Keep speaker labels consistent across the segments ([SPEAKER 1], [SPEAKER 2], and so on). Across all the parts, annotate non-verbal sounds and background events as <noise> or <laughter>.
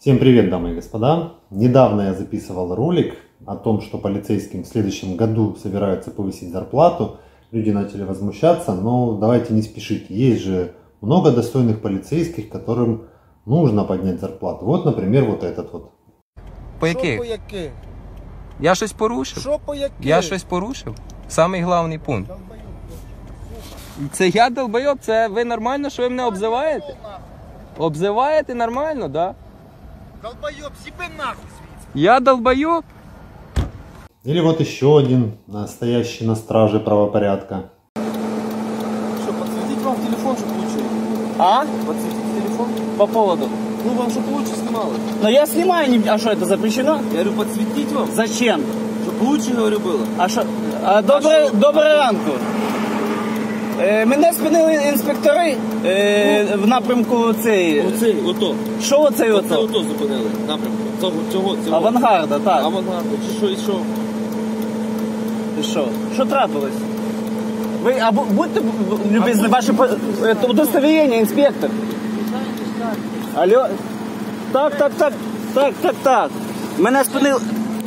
[SPEAKER 1] Всем привет, дамы и господа! Недавно я записывал ролик о том, что полицейским в следующем году собираются повысить зарплату. Люди начали возмущаться, но давайте не спешите. Есть же много достойных полицейских, которым нужно поднять зарплату. Вот, например, вот этот вот.
[SPEAKER 2] По яких? Я щось порушив?
[SPEAKER 3] Що по яких?
[SPEAKER 2] Я щось порушив? Самий головний пункт. Це я долбойоб, це ви нормально, що ви мене обзиваєте? Обзиваєте нормально, да?
[SPEAKER 3] Долбойоб, себе нахуй.
[SPEAKER 2] Я долбойоб?
[SPEAKER 1] Или вот еще один, настоящий на страже правопорядка.
[SPEAKER 4] Что, подсветить вам телефон, чтобы лучше?
[SPEAKER 5] А?
[SPEAKER 4] Подсветить телефон?
[SPEAKER 5] По поводу?
[SPEAKER 4] Ну, вам чтобы лучше снимало.
[SPEAKER 5] Но я снимаю, не... а что, это запрещено?
[SPEAKER 4] Я говорю, подсветить вам,
[SPEAKER 5] Зачем?
[SPEAKER 4] чтобы лучше, говорю, было.
[SPEAKER 5] А що? А, добре,
[SPEAKER 4] що?
[SPEAKER 5] доброго ранку. Е, мене спинили інспектори е, в напрямку цей.
[SPEAKER 4] Оцей, ото.
[SPEAKER 5] Що оцей
[SPEAKER 4] Оце
[SPEAKER 5] ото?
[SPEAKER 4] ото зупинили. Напрямку. Цього, цього, цього.
[SPEAKER 5] Авангарда, так.
[SPEAKER 4] Авангарду. Чи що, і що?
[SPEAKER 5] І що? Що трапилось? Ви, а будьте б- любезні, ваше по- е, удостоверення, інспектор. Алло. Так, так, так, так, так, так. Мене спинили.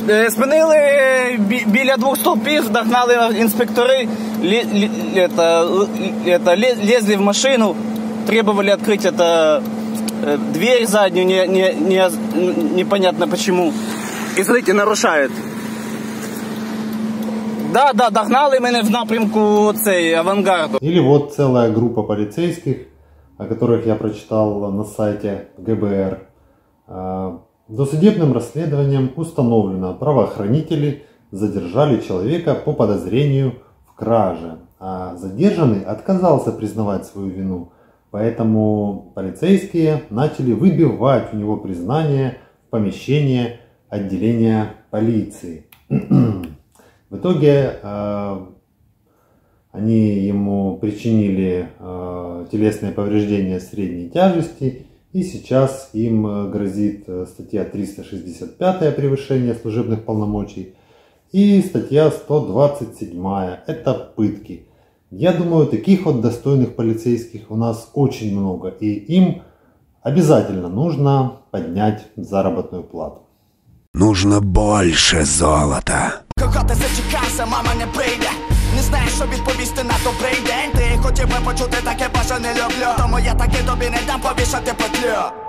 [SPEAKER 5] е, Спинили е, бі- біля двох стовпів, догнали інспектори, лі, лі, это, л- это, ле- лезли в машину, требовали открыть это, э, дверь заднюю, не, не, не, непонятно почему. И смотрите, нарушают. Да, да, догнали мене в напрямку цей авангарду.
[SPEAKER 1] Или вот целая группа полицейских, о которых я прочитал на сайте ГБР. Досудебным расследованием установлено, правоохранители задержали человека по подозрению в краже, а задержанный отказался признавать свою вину, поэтому полицейские начали выбивать у него признание в помещение отделения полиции. <clears throat> В итоге э, они ему причинили э, телесные повреждения средней тяжести, и сейчас им э, грозит э, статья 365 превышение служебных полномочий и статья 127 это пытки. Я думаю, таких вот достойных полицейских у нас очень много, и им обязательно нужно поднять заработную плату.
[SPEAKER 6] Нужно больше золота.
[SPEAKER 7] Кого ти зачекайся, мама не прийде Не знаєш, що відповісти на добрий день Ти хотів би почути таке, боже не люблю Тому я таки тобі не дам повішати петлю